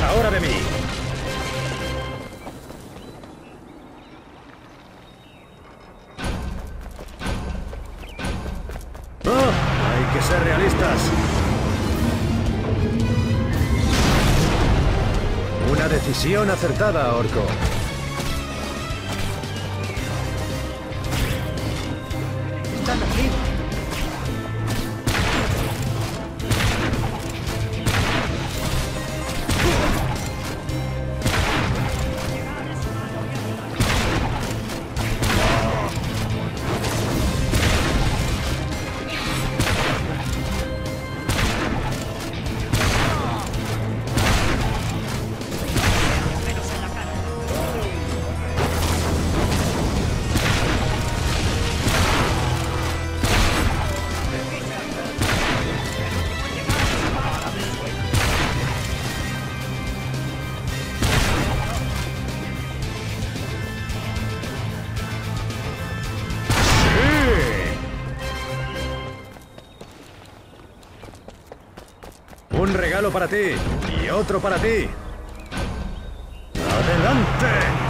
ahora de mí? ¡Oh! Hay que ser realistas. Una decisión acertada, Orco. Están aquí. Un regalo para ti y otro para ti. ¡Adelante!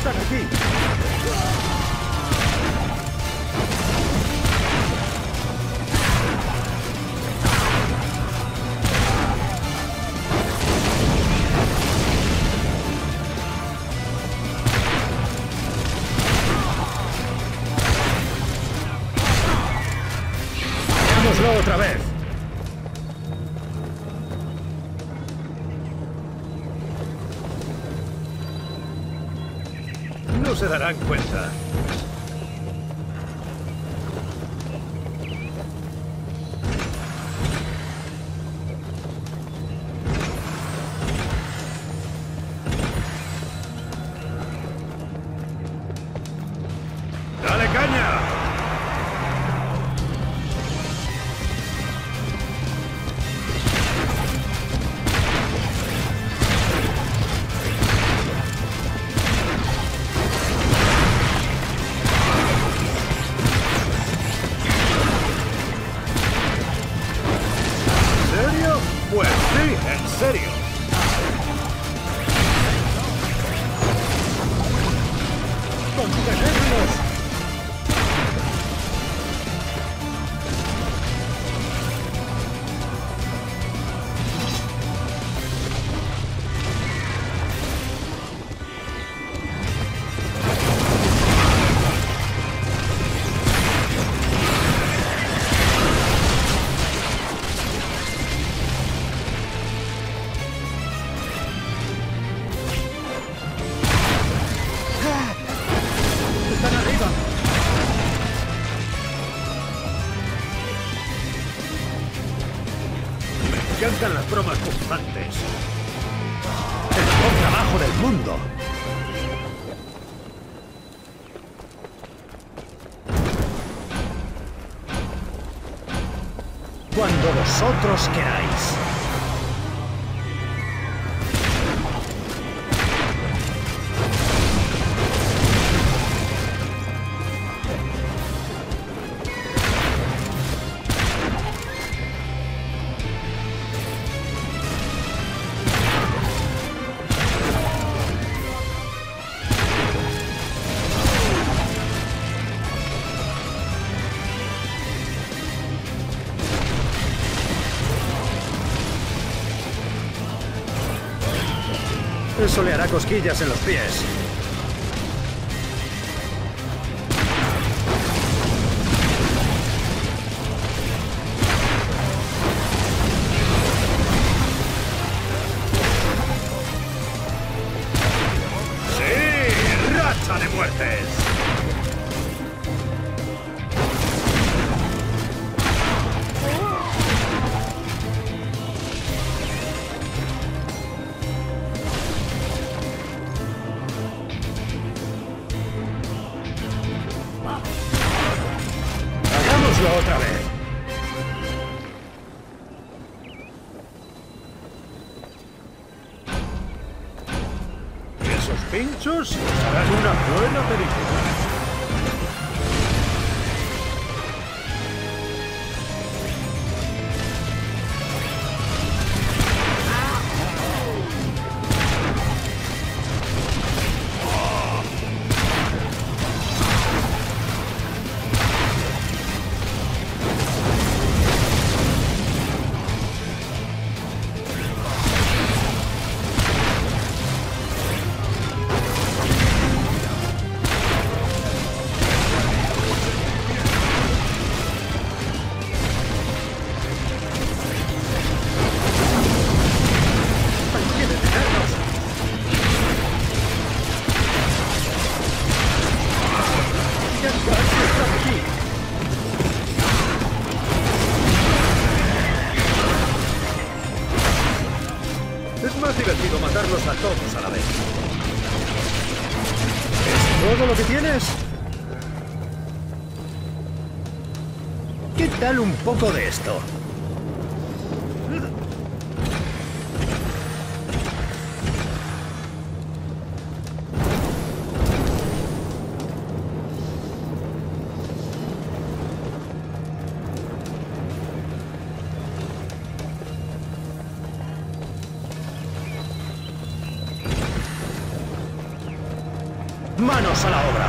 Están aquí! ¡Hagámoslo otra vez! Se darán cuenta. Trabajo del mundo. Cuando vosotros queráis. Eso le hará cosquillas en los pies. Matarlos a todos a la vez. ¿Es todo lo que tienes? ¿Qué tal un poco de esto? ¡Manos a la obra!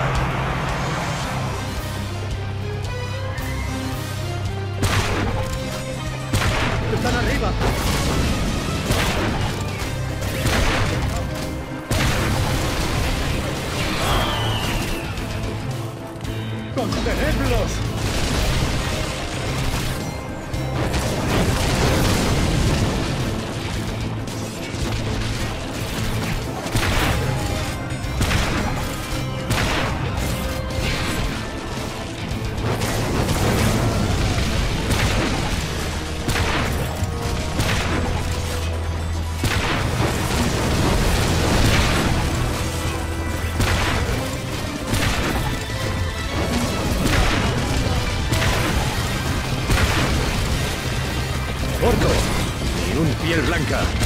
¡Están arriba! ¡Contenedlos! Un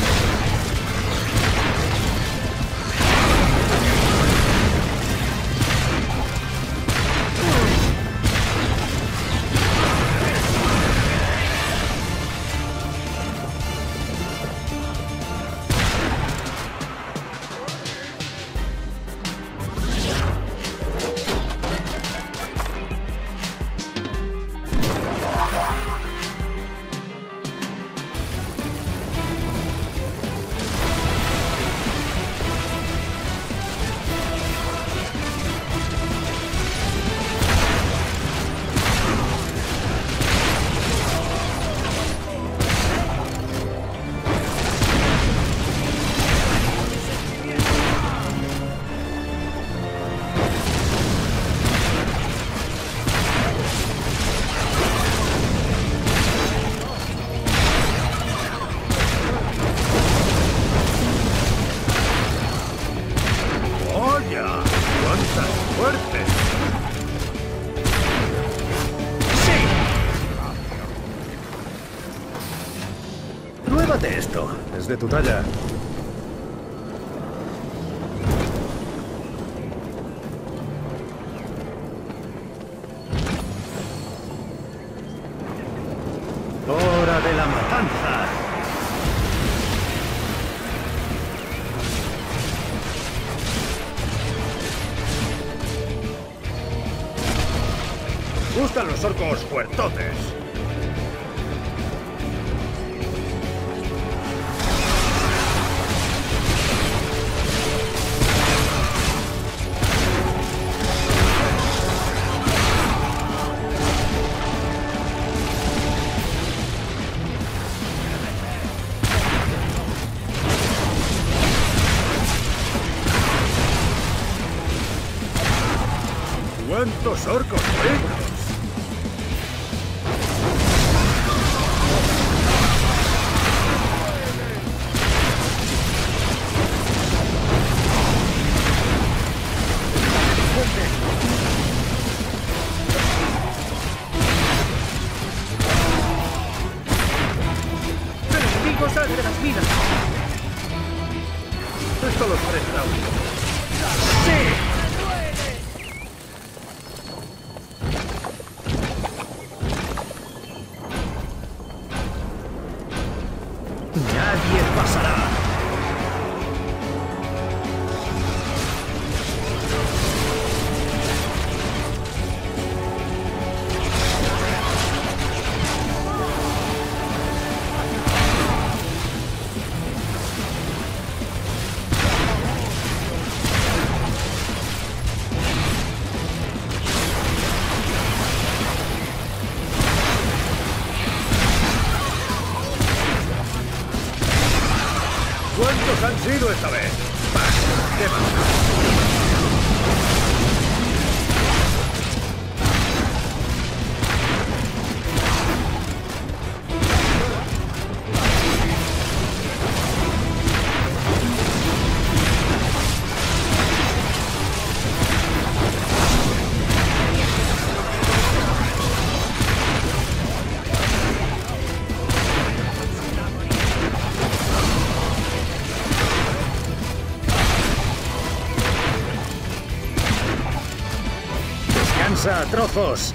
Pruébate esto. Es de tu talla. ¡Hora de la matanza! Gustan los orcos fuertotes. ¡Cuántos orcos ricos! ¡Testigo sangre las minas! Esto los prestamos. ¡Sí! ¿Cuántos han sido esta vez? ¿Qué más? Trozos.